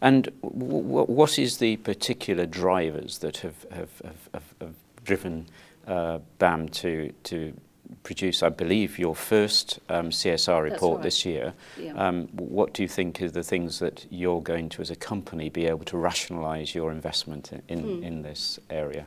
And what is the particular drivers that have, have, have, have driven uh, BAM to, to produce, I believe, your first um, CSR report right. this year? Yeah. Um, what do you think are the things that you're going to, as a company, be able to rationalise your investment in, mm. in this area?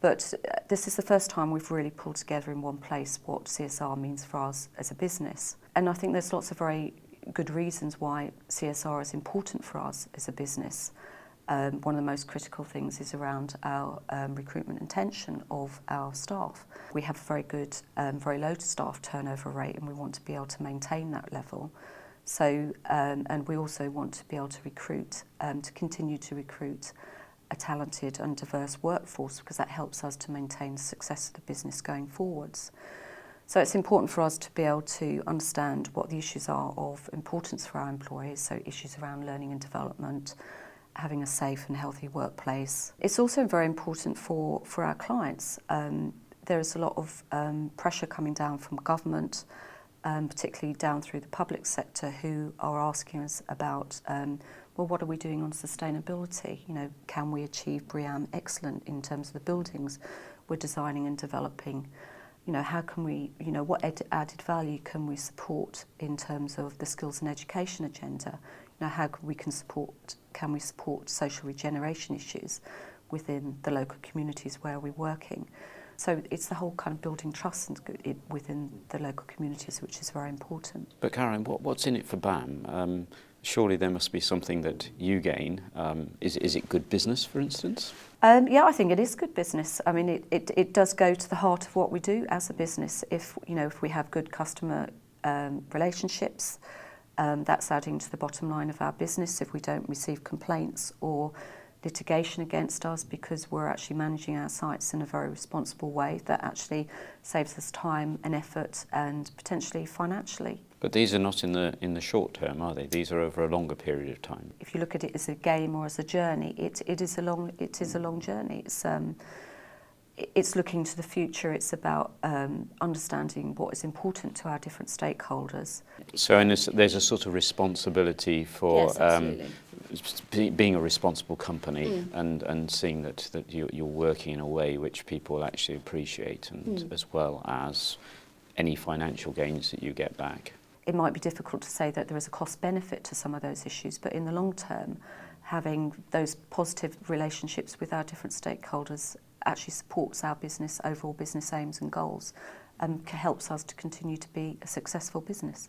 But uh, this is the first time we've really pulled together in one place what CSR means for us as a business. And I think there's lots of very good reasons why CSR is important for us as a business. um, one of the most critical things is around our um, recruitment and tension of our staff. We have a very good, um, very low staff turnover rate and we want to be able to maintain that level. So, um, and we also want to be able to recruit, um, to continue to recruit a talented and diverse workforce because that helps us to maintain the success of the business going forwards. So it's important for us to be able to understand what the issues are of importance for our employees, so issues around learning and development, having a safe and healthy workplace. It's also very important for, for our clients. Um, there is a lot of um, pressure coming down from government, um, particularly down through the public sector, who are asking us about, um, well, what are we doing on sustainability? You know, can we achieve BRIAM excellent in terms of the buildings we're designing and developing? you know, how can we, you know, what added value can we support in terms of the skills and education agenda? You know, how we can support can we support social regeneration issues within the local communities where we're working. So it's the whole kind of building trust within the local communities, which is very important. But Karen, what, what's in it for BAM? Um, surely there must be something that you gain. Um, is, is it good business, for instance? Um, yeah, I think it is good business. I mean, it, it, it does go to the heart of what we do as a business. If, you know, if we have good customer um, relationships, um, that's adding to the bottom line of our business if we don't receive complaints or litigation against us because we're actually managing our sites in a very responsible way that actually saves us time and effort and potentially financially. But these are not in the in the short term, are they? These are over a longer period of time. If you look at it as a game or as a journey, it it is a long it is a long journey. It's um, it's looking to the future. It's about um, understanding what is important to our different stakeholders. So, there's a sort of responsibility for yes, um, being a responsible company mm. and, and seeing that, that you, you're working in a way which people actually appreciate, and mm. as well as any financial gains that you get back. It might be difficult to say that there is a cost benefit to some of those issues, but in the long term, having those positive relationships with our different stakeholders actually supports our business overall business aims and goals and um, helps us to continue to be a successful business.